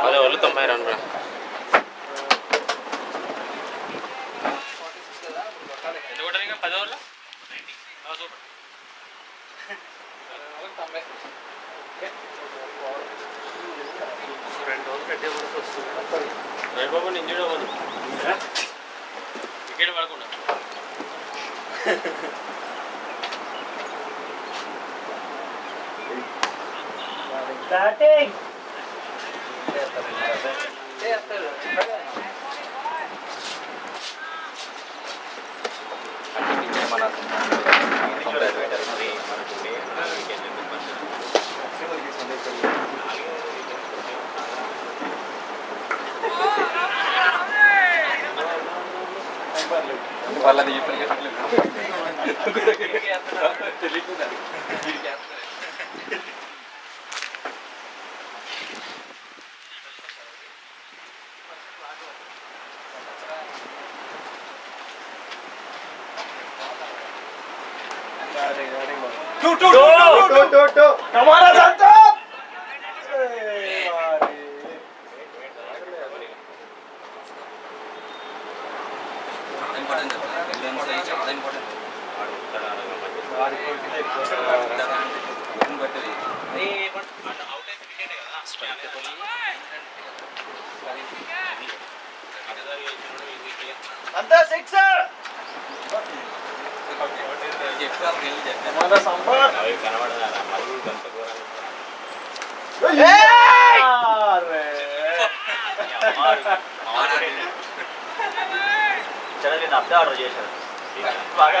అదే వాళ్ళు తొంభై రెండు పది ఓవర్లు? సూపర్. రెండు రోజులు కట్టే వస్తుంది. రైబాబు ఇంజుడ్ అవ్వదు వికెట్ పడకుండా. స్టార్టింగ్. मला नाही पण two two two two two two two two అంతా సిక్స్ మన సంపత్ కనబడాలి మళ్ళీ గంట చదివి అర్థం ఆర్డర్ చేశారు బాగా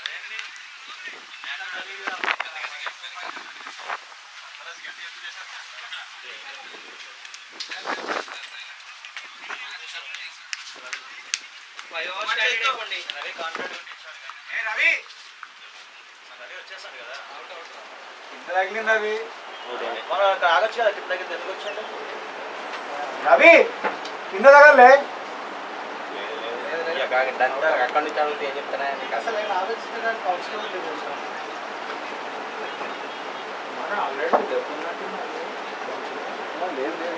రవి మనం అక్కడ ఆగొచ్చు కదా కింద కింద ఎందుకు వచ్చాడు? రవి కింద తగలే. అక్కడి నుంచి అడిగితే ఏం చెప్తానా? అసలు నేను ఆలోచించడానికి కౌన్సిలర్ లేదు మన ఆల్రెడీ చెప్పుకున్నట్టున్నారు లేదు లేదు.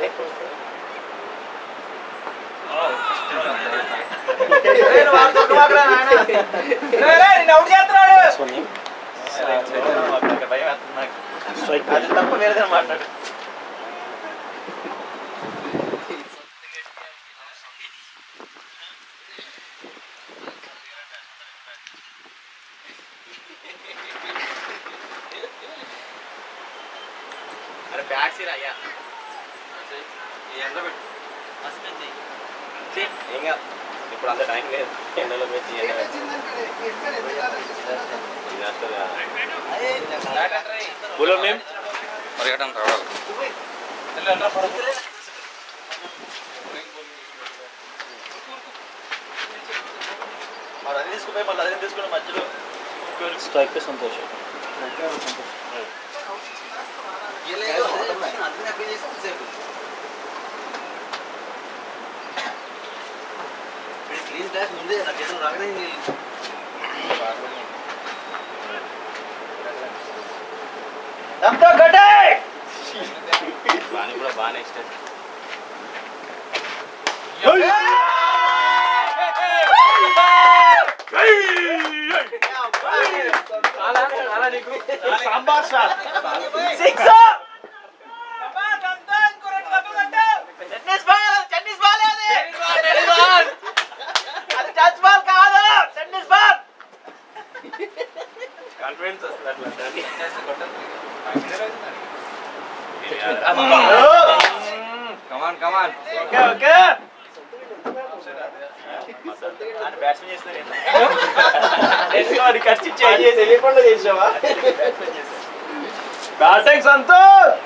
चैतो తప్ప వేరేదని మాట్లాడు స్ట్రైక్ సంతోషం క్లీన్ క్లాస్ ముందే నా చేతులు రాగానే అంతా కట్టే వానికి కూడా బాగానే ఇష్టం. Sambar sir six tennis ball tennis ball అది అది టచ్ బాల్ కాదు టెన్నిస్ బాల్ కాన్ఫిడెన్స్ వస్తుంది అట్లా come on come on okay okay batsmen చేస్తున్నారు ఖర్చు చేంజ్ చేసి తెలియకుండా చేసావా బ్యాటింగ్ సంతోష్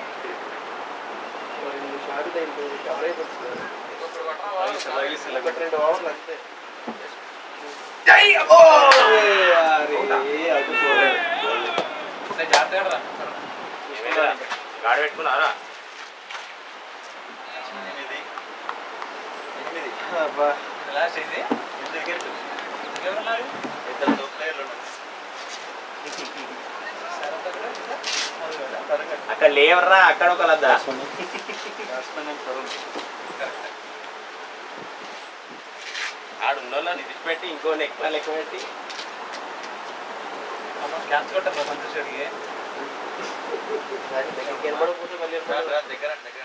గాడి పెట్టుకున్నారా లాస్ట్ ఇది? అక్కడ లేవర్రా అక్కడ ఒక లద్దా. ఆడు ఉన్నోళ్ళ నిలిచిపెట్టి ఇంకో ఎక్కువ లెక్క పెట్టి. క్యాచ్ కొట్టారు సంతోష్ దగ్గర దగ్గర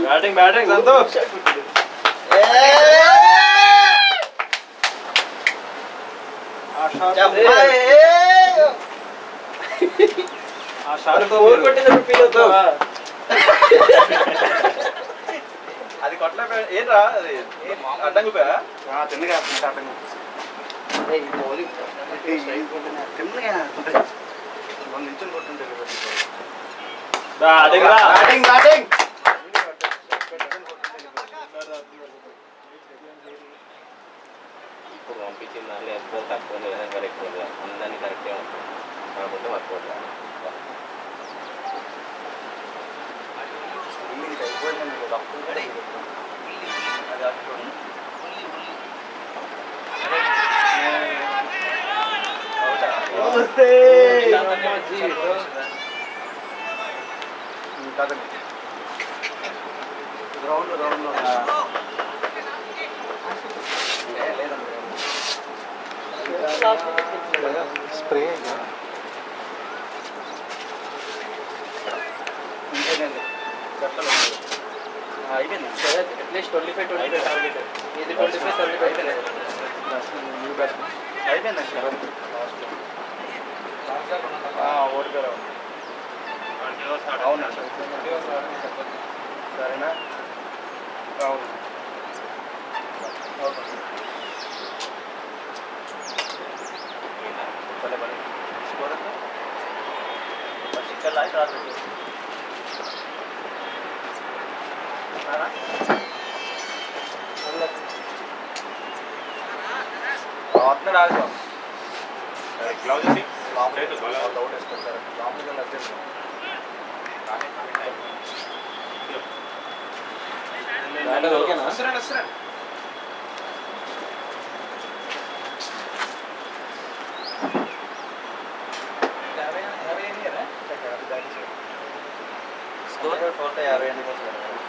బ్యాటింగ్ బ్యాటింగ్ సంతోష్. ఆ షాట్ ఫోర్ కొట్టినప్పుడు ఫీల్ అవుతావా అది కొట్టలే ఏంట్రా? అది అడ్డం గుపా తిన్నగా. బ్యాటింగ్ బ్యాటింగ్ బ్యాటింగ్ ఇప్పుడు పంపించిన దాంట్లో ఎక్కువ తక్కువ లేదా ఇంకా అందరినీ కరెక్టే ఉంటుంది కాకపోతే వర్కౌట్ రౌండ్ రౌండ్ స్ప్రే అయిపోయింది. At least twenty five twenty five ఇది ట్వంటీ ఫైవ్ ట్వంటీ ఫైవ్ అయిపోయిందండి. ఓడిపోయారు. అవునా సరేనా అవును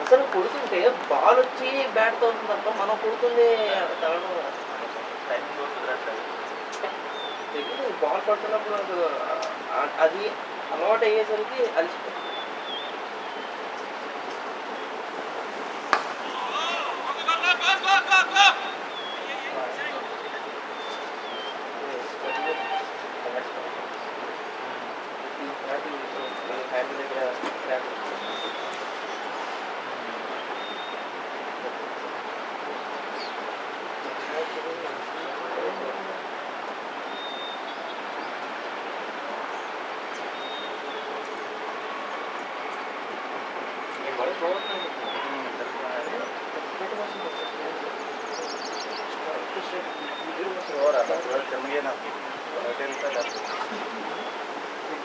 అసలు కొడుతుంటే బాల్ వచ్చి బ్యాట్ తోలుతుంది తప్ప మనం కొడుతుంది తెలియదు బాల్ పడుతున్నప్పుడు అది అలవాటు అయ్యేసరికి అలసిపోతుంది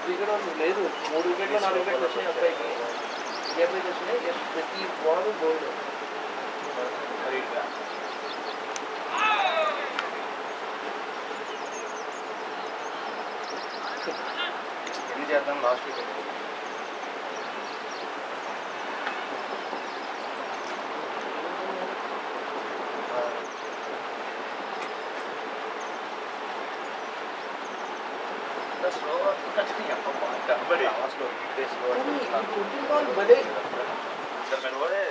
వికెట్ లేదు మూడు వికెట్లు నాలుగు వికెట్లు వచ్చినాయి అబ్బాయికి ఏ అబ్బాయికి వచ్చినాయి జస్ట్ ప్రతి బాల్ బోల్డ్ ఎన్ని చేద్దాం లాస్ట్ दस लोग और कम से कम यहाँ पर पाँच का बड़े पाँच लोग बीस लोग बिल्डिंग और बड़े सर मैं वो है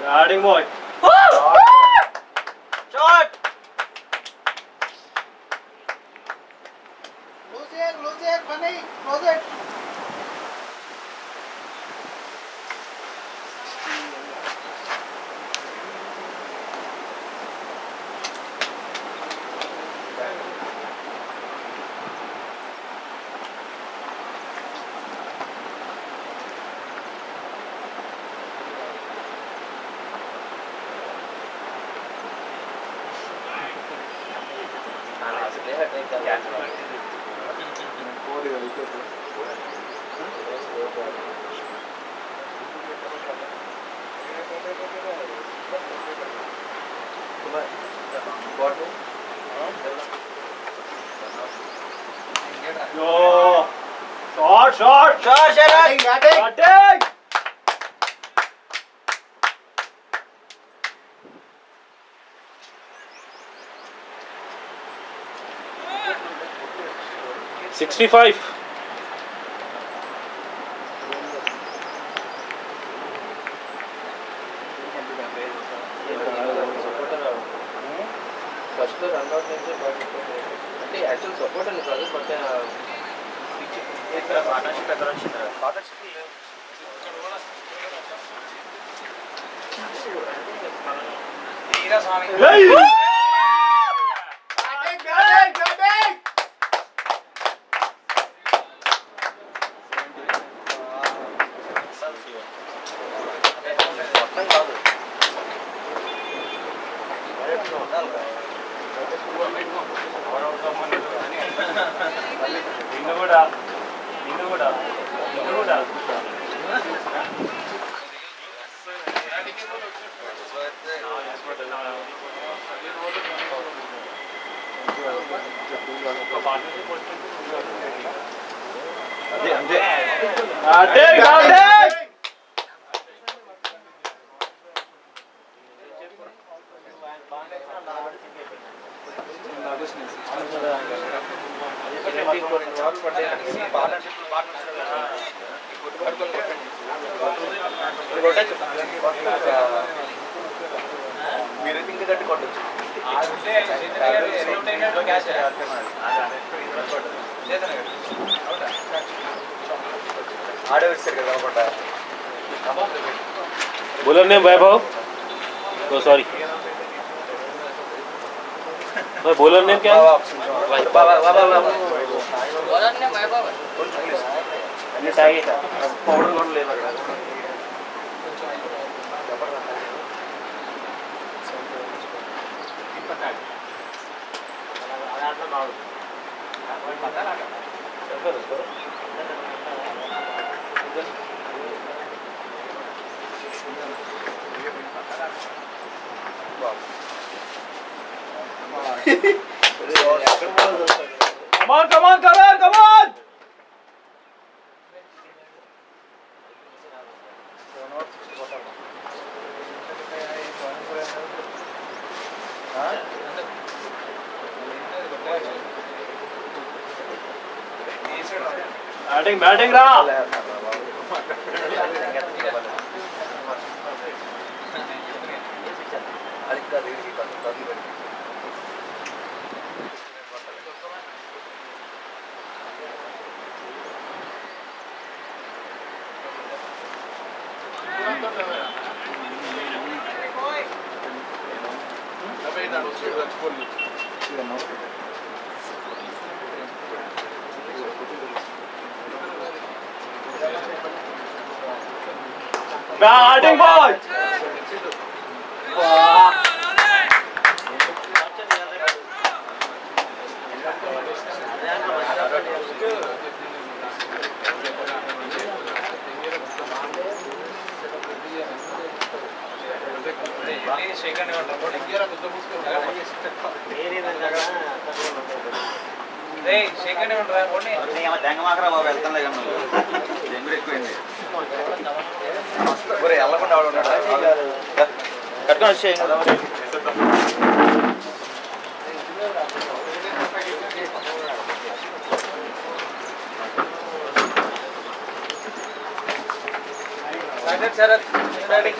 Riding boy. Yo. Shot, shot. Shot, Sharat. Batting. Sixty-five. First run out నుంచి బట్ అంటే యాక్చువల్ సపోర్ట్ అని కాదు బట్ పార్ట్నర్షిప్ ఎక్కడ వచ్చింది పార్ట్నర్షిప్ Hey! మొత్తం కాదు నిన్ను కూడా నిన్ను కూడా నిన్ను కూడా అదే అంతే Batting, batting. బాల్ పడ్డాయి పార్ట్నర్షిప్ మీరైతే ఇంకా గట్టి కొట్టచ్చు ఆడే వచ్చారు కదా అనుకుంటా Bowler name Vaibhav. Oh, sorry. भाई बॉलर नेम क्या है? बाबा बाबा बॉलर नेम भाई बाबा। ये टाइगर था। पाउडर कौन ले लग? रहा है Wow. come on, come on, come on, come on! Batting batting रहा full. I no. Boy! Batting ball దెంగమాకరా బాబు వెళ్తాను కానీ దెంగుడు ఎక్కువైంది ఒరే వెళ్ళకుండా ఆవిడ ఉన్నాడు కట్టుకొని వచ్చేయండి శరత్ శరత్